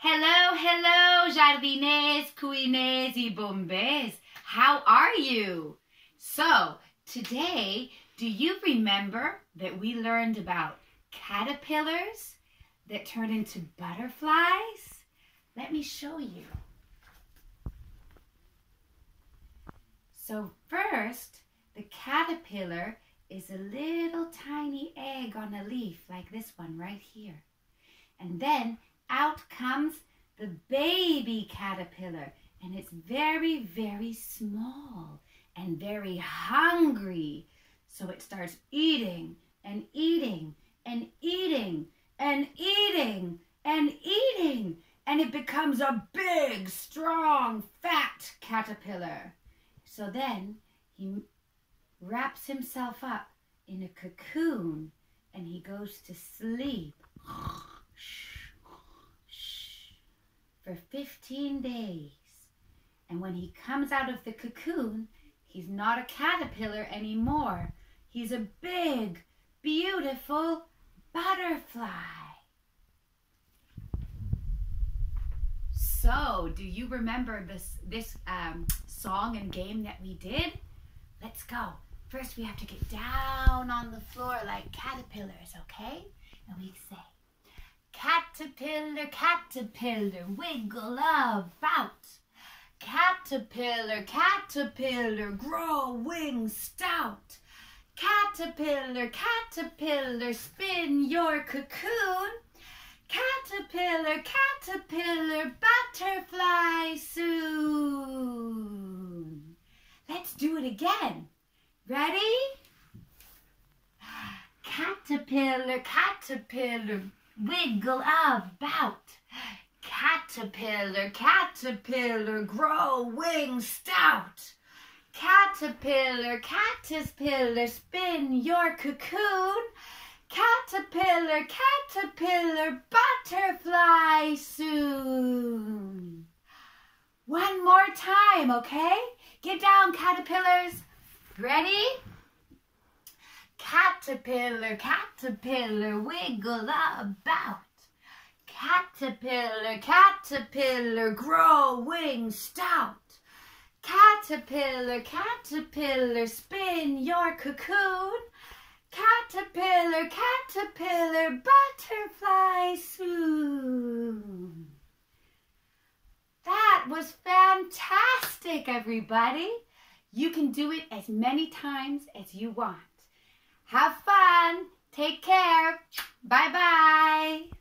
Hello, hello, jardinés, cuisines, y bombés. How are you? So, today, do you remember that we learned about caterpillars that turn into butterflies? Let me show you. So first, the caterpillar is a little tiny egg on a leaf like this one right here. And then out comes the baby caterpillar and it's very, very small and very hungry. So it starts eating and eating and eating and eating and eating and it becomes a big, strong, fat caterpillar. So then he wraps himself up in a cocoon and he goes to sleep for 15 days. And when he comes out of the cocoon, he's not a caterpillar anymore. He's a big, beautiful butterfly. So, do you remember this, this um, song and game that we did? Let's go. First, we have to get down on the floor like caterpillars, okay? And we say, Caterpillar, caterpillar, wiggle about. Caterpillar, caterpillar, grow wings stout. Caterpillar, caterpillar, spin your cocoon. Caterpillar, caterpillar, butterfly soon. Let's do it again. Ready? Caterpillar, caterpillar, wiggle about. Caterpillar, caterpillar, grow wings stout. Caterpillar, caterpillar, spin your cocoon. Caterpillar, caterpillar, butterfly soon. One more time, okay? Get down, caterpillars. Ready? Caterpillar, caterpillar, wiggle about. Caterpillar, caterpillar, grow wings stout. Caterpillar, caterpillar, spin your cocoon. Caterpillar, caterpillar, butterfly soon. That was fantastic, everybody. You can do it as many times as you want. Have fun. Take care. Bye-bye.